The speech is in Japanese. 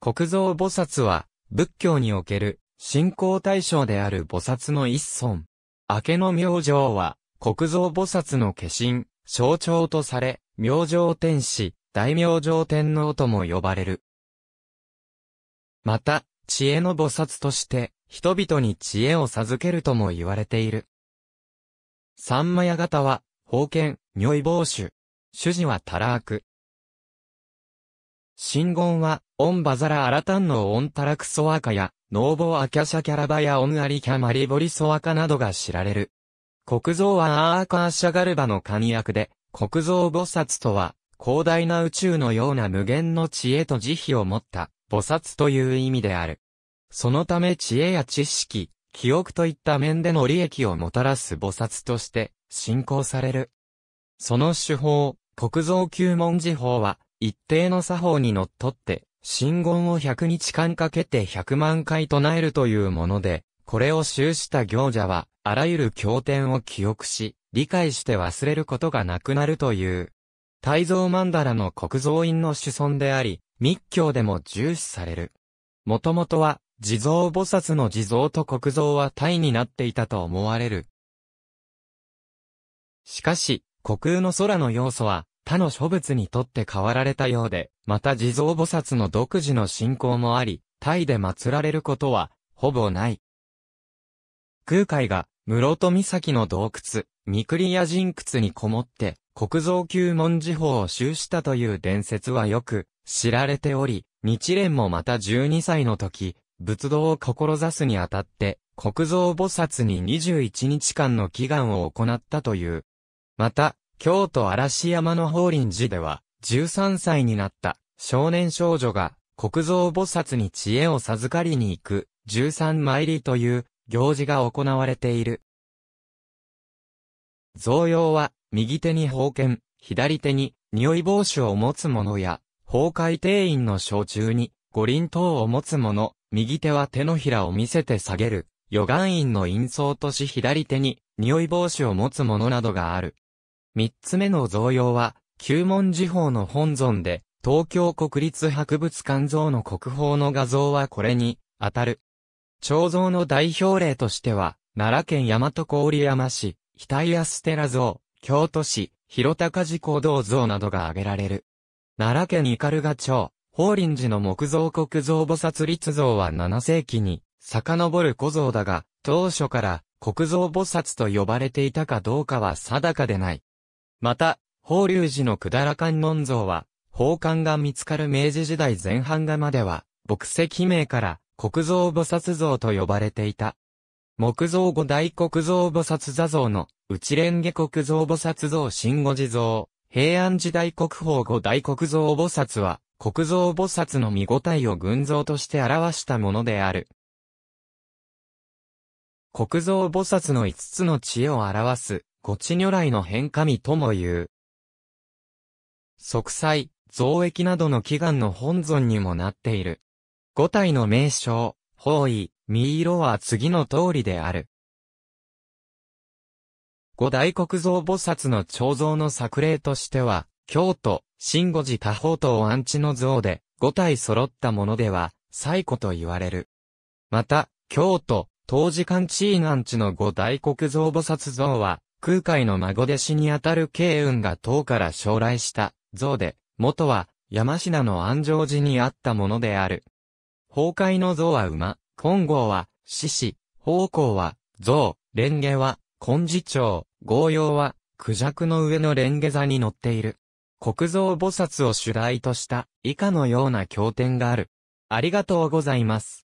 国蔵菩薩は、仏教における、信仰対象である菩薩の一尊。明けの明星は、国蔵菩薩の化身、象徴とされ、明星天使、大明星天皇とも呼ばれる。また、知恵の菩薩として、人々に知恵を授けるとも言われている。三マヤ型は、封建、如意棒酒。主事はタラーク。真言は、オンバザラアラタンのオンタラクソアカや、ノーボアキャシャキャラバやオンアリキャマリボリソアカなどが知られる。国蔵はアーカーシャガルバの神役で、国蔵菩薩とは、広大な宇宙のような無限の知恵と慈悲を持った菩薩という意味である。そのため知恵や知識、記憶といった面での利益をもたらす菩薩として信仰される。その手法、国蔵九文字法は、一定の作法にのっとって、信言を100日間かけて100万回唱えるというもので、これを習した行者は、あらゆる経典を記憶し、理解して忘れることがなくなるという。大蔵曼荼羅の国蔵院の子孫であり、密教でも重視される。もともとは、地蔵菩薩の地蔵と国蔵は体になっていたと思われる。しかし、虚空の空の要素は、他の諸仏にとって変わられたようで、また地蔵菩薩の独自の信仰もあり、タイで祀られることは、ほぼない。空海が、室戸岬の洞窟、ミクリア人窟にこもって、国蔵九文字法を修したという伝説はよく知られており、日蓮もまた12歳の時、仏道を志すにあたって、国蔵菩薩に21日間の祈願を行ったという。また、京都嵐山の法輪寺では、13歳になった少年少女が国蔵菩薩に知恵を授かりに行く13参りという行事が行われている。贈用は右手に宝剣、左手に匂い帽子を持つ者や、崩壊定員の小中に五輪等を持つ者、右手は手のひらを見せて下げる、予願院の陰相とし左手に匂い帽子を持つ者などがある。三つ目の贈用は、九文字法の本尊で、東京国立博物館像の国宝の画像はこれに当たる。彫像の代表例としては、奈良県大和郡山市、額安寺像、京都市、広高寺行動像などが挙げられる。奈良県斑鳩町、法輪寺の木造国造菩薩立像は7世紀に、遡る古像だが、当初から国造菩薩と呼ばれていたかどうかは定かでない。また、法隆寺の百済観音像は、宝冠が見つかる明治時代前半画までは、牧石名から国蔵菩薩像と呼ばれていた。木造五大国蔵菩薩座像の内蓮華国蔵菩薩像新五地像、平安時代国宝五大国蔵菩薩は、国蔵菩薩の見応えを群像として表したものである。国蔵菩薩の五つの知恵を表す、五知如来の変化身とも言う。息災、増益などの祈願の本尊にもなっている。五体の名称、方位、見色は次の通りである。五大国蔵菩薩の彫像の作例としては、京都、新五寺多宝塔安置の像で、五体揃ったものでは、最古と言われる。また、京都、当時間地位安置の五大国蔵菩薩像は、空海の孫弟子にあたる慶雲が唐から将来した像で、元は山科の安城寺にあったものである。崩壊の像は馬、金剛は獅子、宝光は象、蓮華は金字長、豪陽はクジャクの上の蓮華座に乗っている。国蔵菩薩を主題とした以下のような経典がある。ありがとうございます。